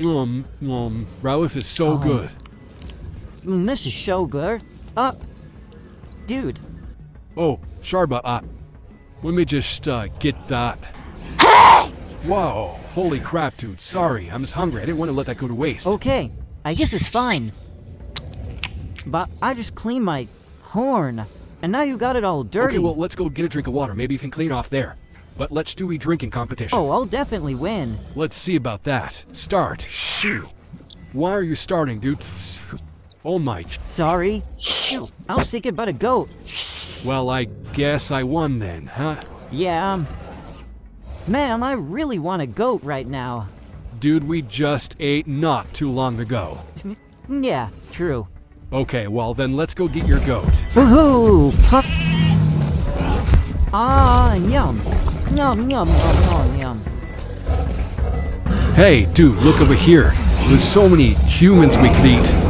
Um, um, Ralph is so Oh. good. Mm, this is so good. Uh, dude. Oh, Sharba, uh, let me just, uh, get that. Hey! Whoa, holy crap, dude. Sorry, I'm just hungry. I didn't want to let that go to waste. Okay, I guess it's fine. But I just cleaned my horn, and now you got it all dirty. Okay, well, let's go get a drink of water. Maybe you can clean off there. But let's do a drinking competition. oh, I'll definitely win. Let's see about that. Start. Shoo. Why are you starting, dude? Oh my. Sorry. I was thinking about a goat. Well, I guess I won then, huh? Yeah, um, man, I really want a goat right now. Dude, we just ate not too long ago. Yeah, true. Okay, well then let's go get your goat. Woohoo! Ah. Yum, yum, yum, yum, yum. Hey, dude, look over here. There's so many humans we could eat.